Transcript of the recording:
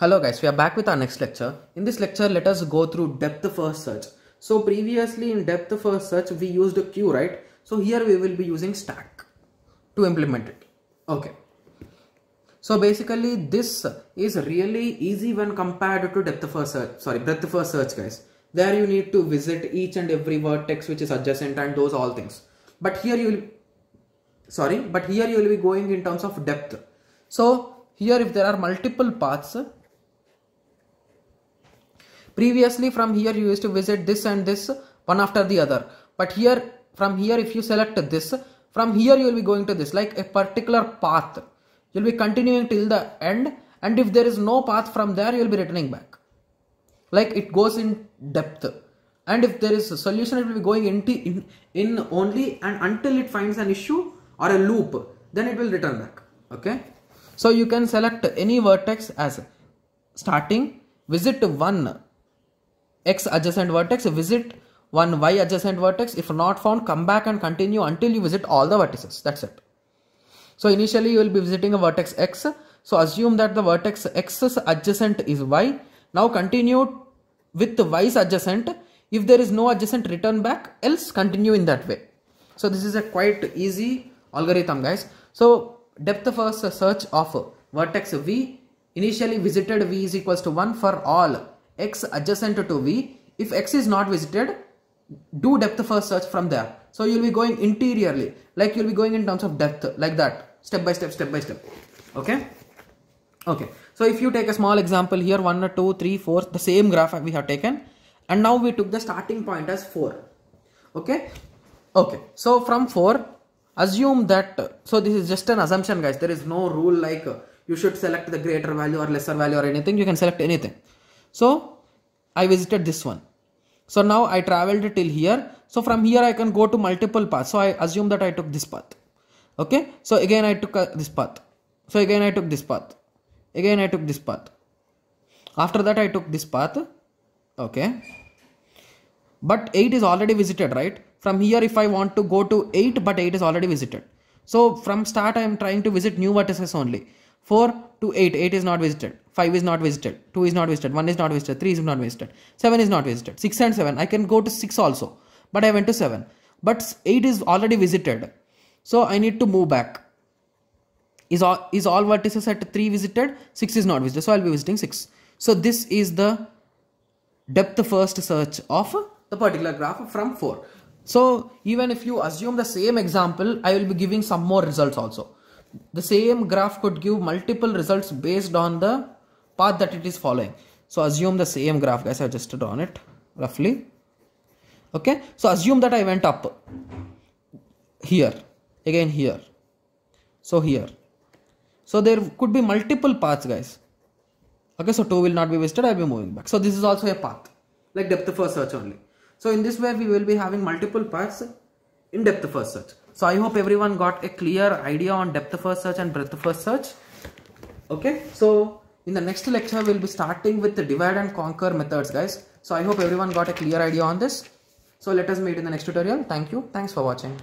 Hello guys, we are back with our next lecture. In this lecture, let us go through depth first search. So previously in depth first search, we used a queue, right? So here we will be using stack to implement it. Okay. So basically this is really easy when compared to depth first search, sorry, breadth first search guys. There you need to visit each and every vertex which is adjacent and those all things. But here you will, sorry, but here you will be going in terms of depth. So here if there are multiple paths, previously from here you used to visit this and this one after the other. But here from here if you select this, from here you will be going to this like a particular path. You will be continuing till the end and if there is no path from there you will be returning back. Like it goes in depth and if there is a solution it will be going into in, in only and until it finds an issue or a loop then it will return back okay so you can select any vertex as starting visit one x adjacent vertex visit one y adjacent vertex. If not found come back and continue until you visit all the vertices. That's it. So initially you will be visiting a vertex x. So assume that the vertex x's adjacent is y. Now continue with the y's adjacent. If there is no adjacent return back. Else continue in that way. So this is a quite easy algorithm guys. So depth first search of vertex v. Initially visited v is equals to 1 for all x adjacent to v if x is not visited do depth first search from there. So you'll be going interiorly like you'll be going in terms of depth like that step by step step by step. Okay? Okay. So if you take a small example here 1 2 3 4 the same graph we have taken and now we took the starting point as 4 okay? Okay. So from 4 assume that so this is just an assumption guys. There is no rule like you should select the greater value or lesser value or anything. You can select anything so i visited this one. So now i traveled till here. So from here i can go to multiple paths. So i assume that i took this path. Okay? So again i took uh, this path. So again i took this path. Again i took this path. After that i took this path. Okay? But 8 is already visited right? From here if i want to go to 8 but 8 is already visited. So from start i am trying to visit new vertices only 4 to 8 8 is not visited. 5 is not visited. 2 is not visited. 1 is not visited. 3 is not visited. 7 is not visited. 6 and 7 i can go to 6 also but i went to 7 but 8 is already visited. So i need to move back. Is all is all vertices at 3 visited? 6 is not visited. So i'll be visiting 6 so this is the depth first search of the particular graph from 4 so even if you assume the same example i will be giving some more results also the same graph could give multiple results based on the path that it is following. So assume the same graph guys. I just drawn it roughly. Okay? So assume that i went up here. Again here. So here. So there could be multiple paths guys. Okay? So 2 will not be wasted. I'll be moving back. So this is also a path. Like depth first search only. So in this way we will be having multiple paths in depth first search so i hope everyone got a clear idea on depth first search and breadth first search okay so in the next lecture we'll be starting with the divide and conquer methods guys. So i hope everyone got a clear idea on this. So let us meet in the next tutorial. Thank you. Thanks for watching